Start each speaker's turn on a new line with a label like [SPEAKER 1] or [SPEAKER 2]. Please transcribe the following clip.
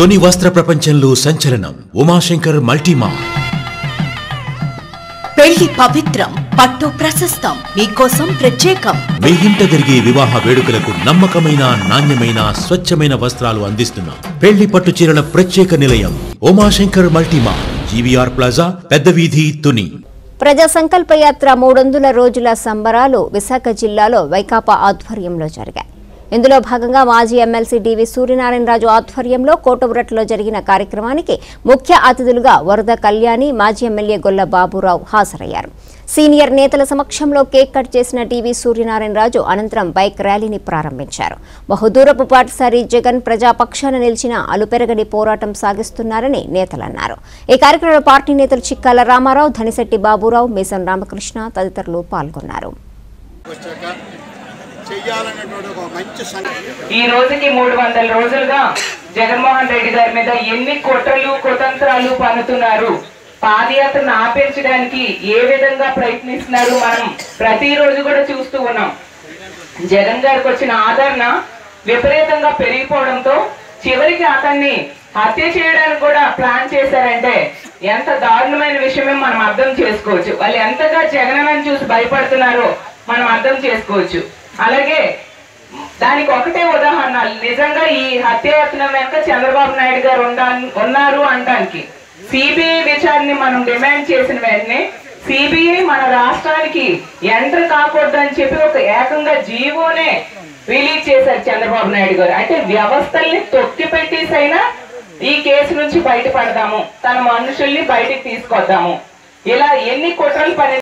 [SPEAKER 1] తొని వస్త్ర ప్రపంచంలో సంచలనం ఉమాశంకర్ మల్టీమా.
[SPEAKER 2] పెళ్ళి పవిత్రం పట్టు ప్రశస్తం మీకోసం ప్రత్యేకం.
[SPEAKER 1] మీ ఇంట జరిగే వివాహ వేడుకలకు నమ్మకమైన నాణ్యమైన స్వచ్ఛమైన వస్త్రాలు అందిస్తున్నాం. పెళ్ళి పట్టు చీరల ప్రత్యేక నిలయం ఉమాశంకర్ మల్టీమా. జీవీఆర్ ప్లాజా పెద్ద వీధి తుని.
[SPEAKER 3] ప్రజా సంకల్ప యాత్ర మూడొందుల రోజుల సంబరాలు విశాఖ జిల్లాలో వైకాపా ఆధ్వర్యంలో జరిగాయి. ఇందులో భాగంగా మాజీ ఎమ్మెల్సీ డివి సూర్యనారాయణరాజు ఆధ్వర్యంలో కోటబురట్లో జరిగిన కార్యక్రమానికి ముఖ్య అతిథులుగా వరద కళ్యాణి మాజీ ఎమ్మెల్యే గొల్ల బాబురావు హాజరయ్యారు. సీనియర్ నేతల సమక్షంలో కేక్ కట్ చేసిన టీవీ సూర్యనారాయణరాజు అనంతరం బైక్ ర్యాలీని ప్రారంభించారు. బహుదూరపు పాటిసారి జగన్ ప్రజాపక్షాన నిలిచిన అలుపెరగని పోరాటం సాగిస్తున్నారని నేతలన్నారు. ఈ కార్యక్రమంలో పార్టీ నేతలు చిక్కాల రామారావు ధనిశెట్టి బాబురావు మేసం రామకృష్ణ తదితరులు పాల్గొన్నారు.
[SPEAKER 4] చేయాలనేటువంటి ఒక మంచి సంగతి
[SPEAKER 5] ఈ రోజుకి మూడు వందల రోజులుగా జగన్మోహన్ రెడ్డి గారి మీద ఎన్ని కుట్రలు కుతంత్రాలు పన్నుతున్నారు? పాదయాత్రను ఆపేర్చడానికి ఏ విధంగా ప్రయత్నిస్తున్నారు మనం ప్రతిరోజు కూడా చూస్తూ ఉన్నాం. జగన్ గారికి వచ్చిన ఆదరణ విపరీతంగా పెరిగిపోవడంతో చివరికి అతన్ని హత్య చేయడానికి కూడా ప్లాన్ చేశారంటే ఎంత దారుణమైన విషయమే మనం అర్థం చేసుకోవచ్చు. వాళ్ళు ఎంతగా జగన్ చూసి భయపడుతున్నారో మనం అర్థం చేసుకోవచ్చు. అలాగే దానికి ఒకటే ఉదాహరణ నిజంగా ఈ హత్యాయత్నం వెనుక చంద్రబాబు నాయుడు గారు ఉన్నారు అనడానికి సిబిఐ విచారణ మనం డిమాండ్ చేసిన వెంటనే సిబిఐ మన రాష్ట్రానికి ఎంటర్ కాకూడదని చెప్పి ఒక ఏకంగా జీవోనే రిలీజ్ చేశారు చంద్రబాబు నాయుడు గారు. అంటే వ్యవస్థల్ని తొక్కి పెట్టేసైనా ఈ కేసు నుంచి బయటపడదాము. తన మనుషుల్ని బయటికి తీసుకొద్దాము. ఇలా ఎన్ని కుట్రలు పని